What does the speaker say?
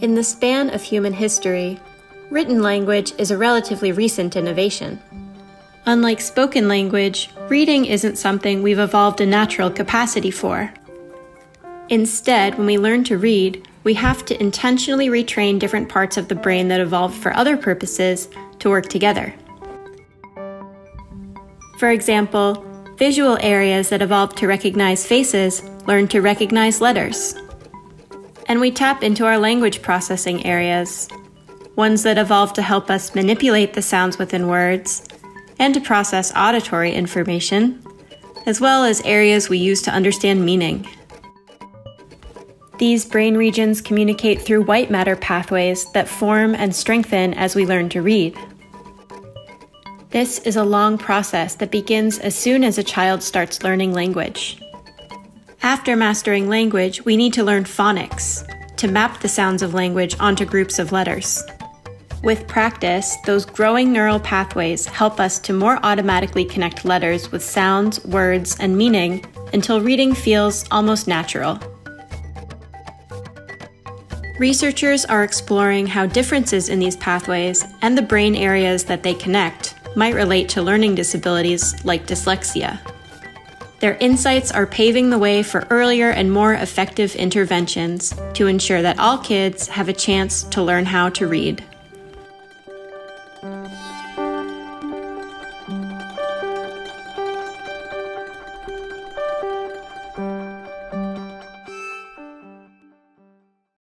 In the span of human history, written language is a relatively recent innovation. Unlike spoken language, reading isn't something we've evolved a natural capacity for. Instead, when we learn to read, we have to intentionally retrain different parts of the brain that evolved for other purposes to work together. For example, visual areas that evolved to recognize faces learn to recognize letters. And we tap into our language processing areas, ones that evolved to help us manipulate the sounds within words and to process auditory information, as well as areas we use to understand meaning. These brain regions communicate through white matter pathways that form and strengthen as we learn to read. This is a long process that begins as soon as a child starts learning language. After mastering language, we need to learn phonics to map the sounds of language onto groups of letters. With practice, those growing neural pathways help us to more automatically connect letters with sounds, words, and meaning until reading feels almost natural. Researchers are exploring how differences in these pathways and the brain areas that they connect might relate to learning disabilities like dyslexia. Their insights are paving the way for earlier and more effective interventions to ensure that all kids have a chance to learn how to read.